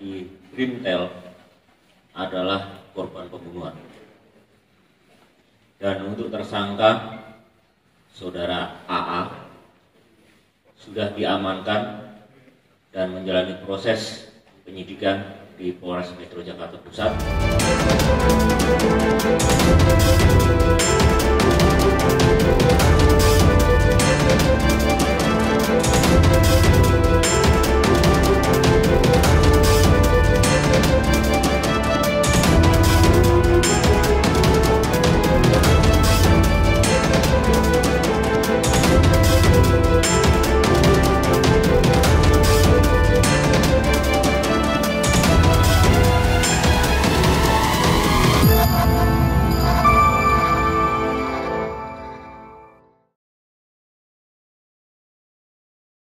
di Grimtel adalah korban pembunuhan. Dan untuk tersangka saudara AA sudah diamankan dan menjalani proses penyidikan di Polres Metro Jakarta Pusat.